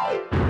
Ow!